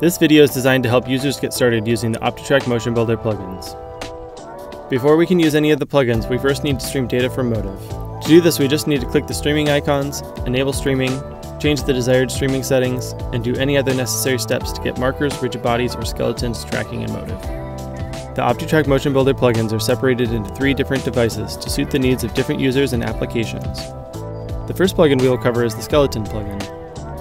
This video is designed to help users get started using the OptiTrack Motion Builder plugins. Before we can use any of the plugins, we first need to stream data from Motive. To do this, we just need to click the streaming icons, enable streaming, change the desired streaming settings, and do any other necessary steps to get markers, rigid bodies, or skeletons tracking in Motive. The OptiTrack Motion Builder plugins are separated into three different devices to suit the needs of different users and applications. The first plugin we will cover is the Skeleton plugin.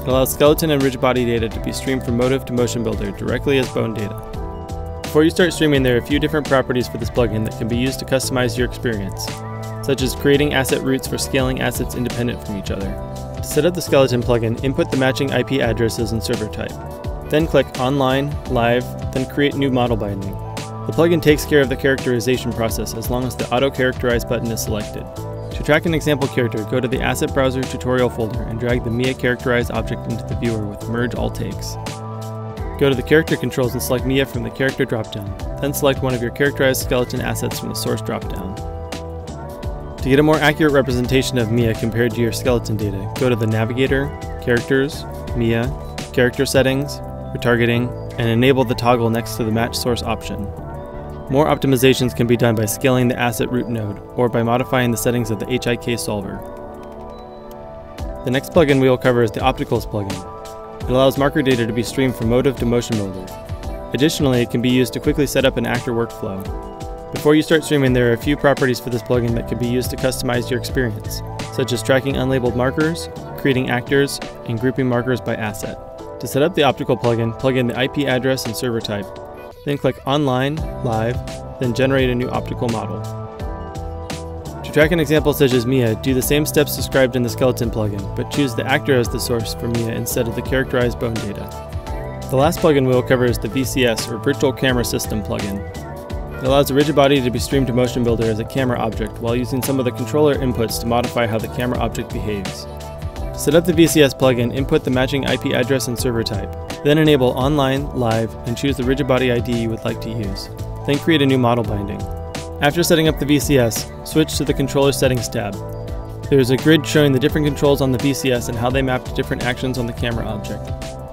Allows skeleton and rigid body data to be streamed from Motive to Motion Builder directly as bone data. Before you start streaming, there are a few different properties for this plugin that can be used to customize your experience, such as creating asset roots for scaling assets independent from each other. To set up the Skeleton plugin, input the matching IP addresses and server type. Then click Online, Live, then Create New Model Binding. The plugin takes care of the characterization process as long as the Auto Characterize button is selected. To track an example character, go to the Asset Browser tutorial folder and drag the Mia Characterize object into the viewer with Merge All Takes. Go to the character controls and select Mia from the character dropdown, then select one of your characterized skeleton assets from the source dropdown. To get a more accurate representation of Mia compared to your skeleton data, go to the Navigator, Characters, Mia, Character Settings, Retargeting, and enable the toggle next to the Match Source option. More optimizations can be done by scaling the asset root node or by modifying the settings of the HIK solver. The next plugin we will cover is the Opticals plugin. It allows marker data to be streamed from Motive to Motion Builder. Additionally, it can be used to quickly set up an actor workflow. Before you start streaming, there are a few properties for this plugin that can be used to customize your experience, such as tracking unlabeled markers, creating actors, and grouping markers by asset. To set up the optical plugin, plug in the IP address and server type, then click Online, Live, then generate a new optical model. To track an example such as Mia, do the same steps described in the Skeleton plugin, but choose the actor as the source for Mia instead of the characterized bone data. The last plugin we will cover is the VCS, or Virtual Camera System plugin. It allows a rigid body to be streamed to Motion Builder as a camera object while using some of the controller inputs to modify how the camera object behaves. To set up the VCS plugin, input the matching IP address and server type. Then enable Online, Live, and choose the rigid body ID you would like to use. Then create a new model binding. After setting up the VCS, switch to the Controller Settings tab. There is a grid showing the different controls on the VCS and how they map to different actions on the camera object.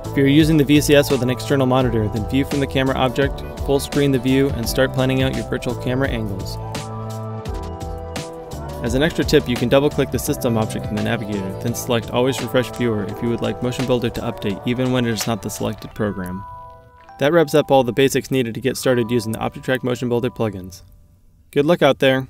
If you're using the VCS with an external monitor, then view from the camera object, full screen the view, and start planning out your virtual camera angles. As an extra tip, you can double click the system object in the navigator, then select Always Refresh Viewer if you would like Motion Builder to update even when it is not the selected program. That wraps up all the basics needed to get started using the OptiTrack Motion Builder plugins. Good luck out there!